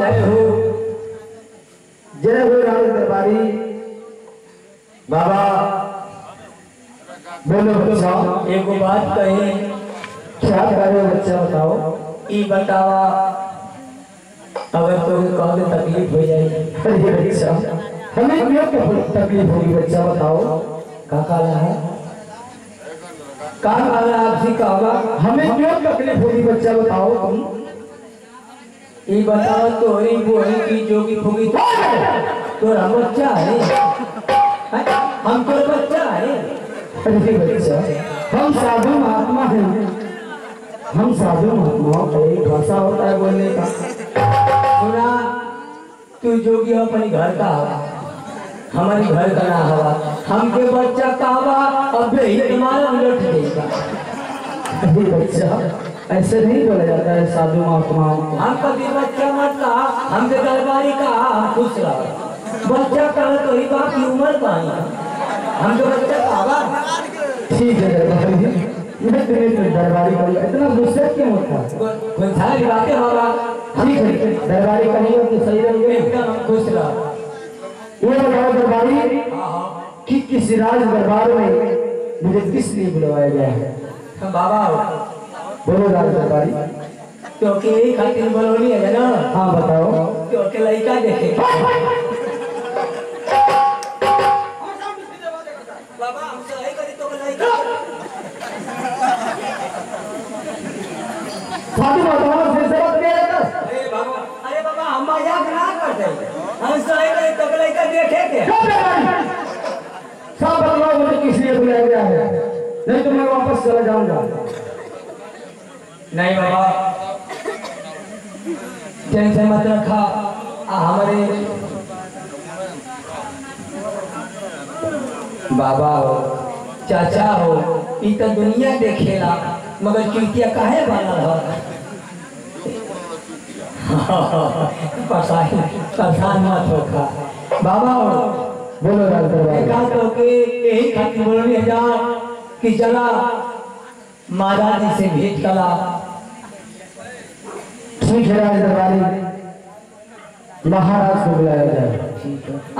जय हो। जय हो राज दरबारी। बाबा बोलो बच्चा एगो बात कहे। क्या करे बच्चा बताओ। ई बतावा। अगर तो कभी तकलीफ़ हो जाए। अरे बच्चा हमें तकलीफ़ होगी बच्चा बताओ। का काला है। का काला आपसी कहवा। हमें क्यों तकलीफ़ होगी बच्चा बताओ तुम। ई बतावा तोरी बोही की जोगी फूगी तोरा बच्चा है। हम तो बच्चा है। अरे बच्चा। हम साधु महात्मा हैं। हम साधु महात्माओं का एक भाषा होता है बोलने का। सुना, तू जोगी हो अपने घर का हमारे घर का ना हवा। हमके बच्चा का हवा, अब ही तुम्हारा उलट देगा। अरे बच्चा। ऐसे नहीं बोला जाता है साधु महात्माओं को हम कभी बच्चा मत कहा हमके दरबारी कहा हम खुश रहो बच्चा कहा? तो ही बाप की उम्र पाई हम तो बच्चा कहा? ठीक है दरबारी। मैं तुम्हें तो दरबारी करूँगा इतना गुस्से क्यों होता कोई सारी बातें होगा ठीक है दरबारी कहेंगे तो सही रहेंगे एकदम खुश रहो। ये बताओ दरबारी हाँ हाँ। कि किस राज दरबार में मुझे किस लिए बुलवाया गया है? बाबा हो बोलो राज दरबारी क्योंकि यही खातिर बोलोनी है ना? हाँ बताओ। क्योंकि लड़का देखे तो साधु महात्माओं से किया है अरे बाबा अरे बाबा हम मज़ाक ना करते। हम सही तो लड़का देखे के क्यों दरबारी सब बतलाओ मुझे किस लिए बुलाया गया है। नहीं तो मैं वापस चला जाऊँगा। नहीं बाबा। टेंशन मत रखा। आ हमारे बाबा हो चाचा हो ई तो दुनिया देखेला मगर चुतिया काहे बनल हो? परेशान परेशान मत होखा। बाबा हो बोलो तो के यही खातिर कि महाराज जी से भेंट कला। ठीक है राज दरबारी महाराज को बुलाया जाए।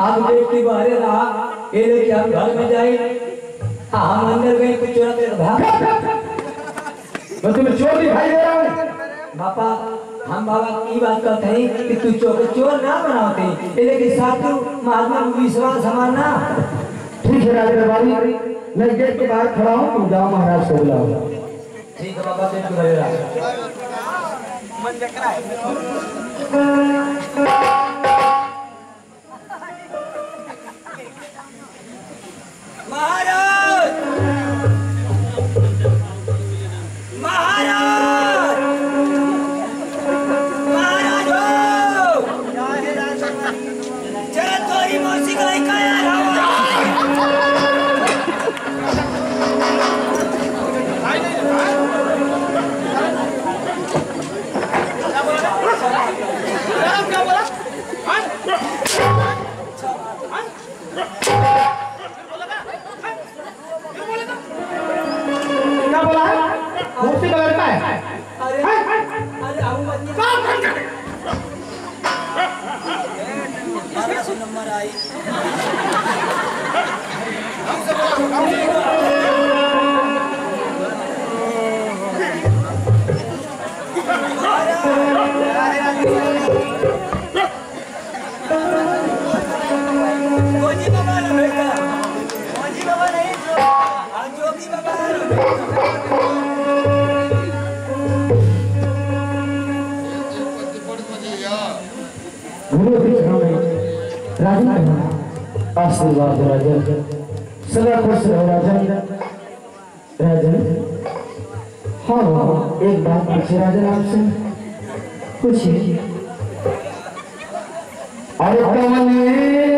आप बेटी बाहर रहा ये लेके हम घर में जाए हाँ हम अंदर गए कुछ चोरा तेरे भाग तुम्हें चोर दिखाई दे रहा हूँ। बापा हम बाबा की बात करते हैं कि तू चोर चोर ना बनाते। ये लेके साधु महात्मा को विश्वास हमारा ना। ठीक है राज दरबारी मैं गेट के बाहर खड़ा हूँ तुम जाओ महाराज को बुलाओ। ठीक है बाबा बेटी बाहर महाराज Thank you. राजन रहना आशीर्वाद राजन सदा खुश रहो राजन राजन हाँ हाँ, एक बात पूछे राजन आपसे पूछिए अरे कमने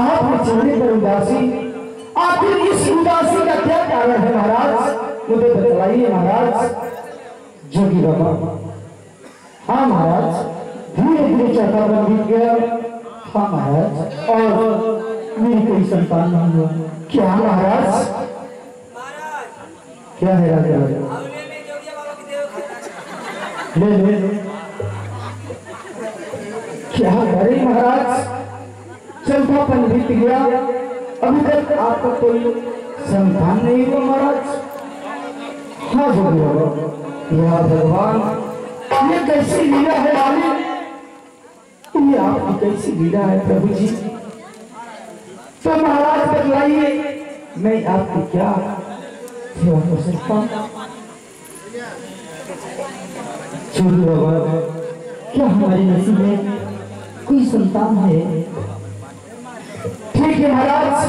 आपके चेहरे पर उदासी आखिर इस उदासी का क्या कारण है महाराज। मुझे बतलाइए महाराज, जोगी बाबा हाँ महाराज धीरे धीरे चौथा बन गया हाँ महाराज, और मेरी कोई संतान नहीं हुआ क्या महाराज? क्या है राजा? ले ले ले। क्या करे महाराज? चौथापन बीत गया। अभी तक आपका कोई संतान नहीं हुआ महाराज। हाँ बाबा। या भगवान, ये कैसी लीला है ये आपकी कैसी लीला है प्रभु जी? तो महाराज बतलाइए, मैं आपकी क्या सेवा कर सकता हूँ? बाबा, क्या हमारे नसीब में कोई संतान है? ठीक के महाराज,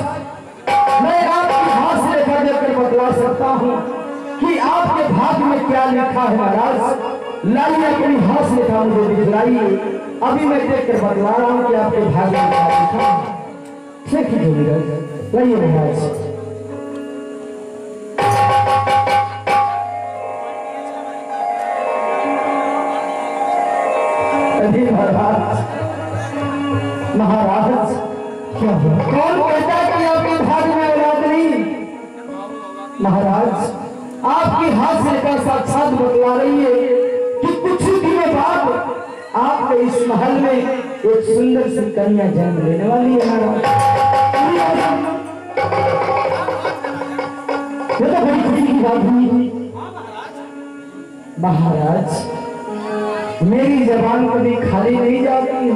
मैं आपके हाथ से कर बतला सकता हूँ कि आपके भाग में क्या लिखा है महाराज? लाइए अपनी हाथ से था मुझे दिखलाइए। अभी मैं देख कर बतला रहा हूँ कि आपके भाग में क्या लिखा है। ठीक है महाराज। महाराज आपके हाथ से का साक्षात बतला रही है कि कुछ ही दिनों बाद आपके इस महल में एक सुंदर सी कन्या जन्म लेने वाली है महाराज ये तो बड़ी खुशी की बात हुई। महाराज, मेरी जबान कभी खाली नहीं जाती। है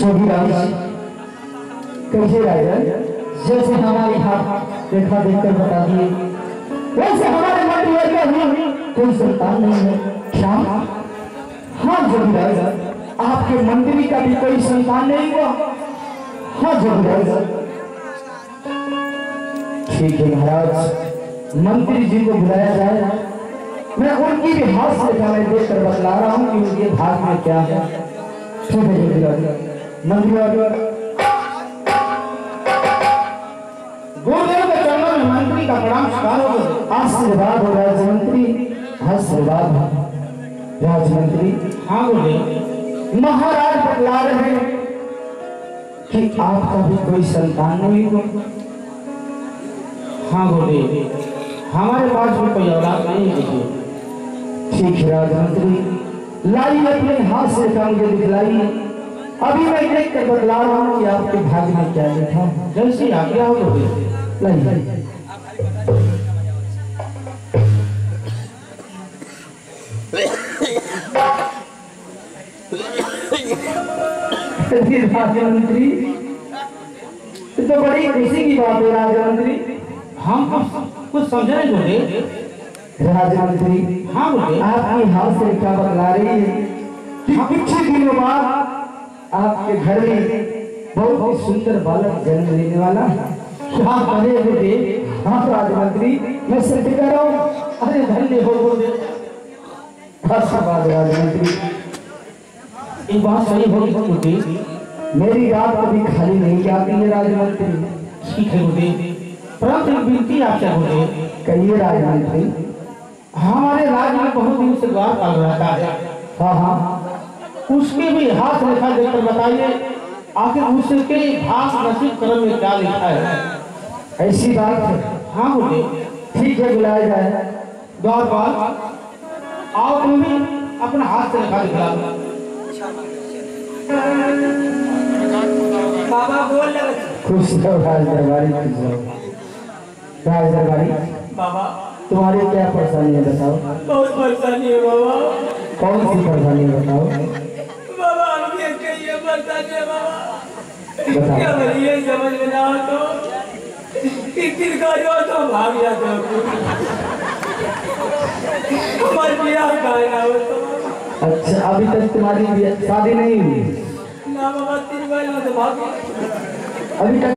सोगी कैसे राजा, जैसे हमारे हाथ देखा देखकर बता दिए। वैसे हमारे मन में क्या हुई कोई संतान नहीं है। क्या? हाँ जोगी राजा आपके मंत्री का भी कोई संतान नहीं हुआ। हाँ जोगी राजा ठीक है, महाराज। मंत्री जी को बुलाया जाए। मैं उनकी भी हाथ से मैं देख कर बतला रहा हूँ कि उनके भाग में क्या है। ठीक है जोगी राजा मंत्री गुरुदेव मंत्री का प्रणाम स्वीकार आशीर्वाद हो आशीर्वाद हो। राजमंत्री हाँ गुरुदेव महाराज बतला रहे हैं कि आपका भी कोई संतान नहीं हो। हाँ गुरुदेव हमारे पास भी कोई औलाद नहीं है ठीक है राजमंत्री लाइए अपने हाथ से काम के दिखलाइए अभी मैं देख कर बतला रहा हूँ कि आपके भाग्य में क्या लिखा जैसी आज्ञा हो गुरुदेव लाइए। अरे राजमंत्री। ये तो बड़ी खुशी की बात है राजमंत्री। हम कुछ समझे नहीं गुरुदेव राजमंत्री हाँ गुरुदेव आपकी हाथ से क्या बतला रही है? कि कुछ ही दिनों बाद आपके घर में बहुत ही सुंदर बालक जन्म लेने वाला है क्या कहे गुरुदेव हाँ राजमंत्री मैं सत्य कह रहा हूँ अरे धन्य हो गुरुदेव आशीर्वाद राजमंत्री। ये बात सही होगी गुरुदेव मेरी रात कभी खाली नहीं जाती है राजमंत्री ठीक है गुरुदेव परंतु एक विनती आपसे गुरुदेव कहिए राजमंत्री हमारे राज्य में बहुत दिन से द्वार पाल रहता है। हाँ हाँ। उसके भी हाथ रेखा देकर बताइए। आखिर उसके भाग नसीब कर्म में क्या लिखा है? ऐसी बात है। हाँ गुरुदेव ठीक है बुलाया जाए। द्वार पाल आओ तुम भी अपना हाथ से रेखा दिखला खुश रहो राज दरबारी राज दरबारी बाबा। तुम्हारी क्या परेशानी है बताओ। बहुत परेशानी है बाबा। कौन सी परेशानी है बताओ। बाबा हम ये परेशानी है बाबा। क्या बोलिए समझ में ना तो। एक का जो तो भाग जाते हो। हमारे बियाह का है ना अच्छा अभी तक तुम्हारी शादी नहीं हुई तो। अभी तक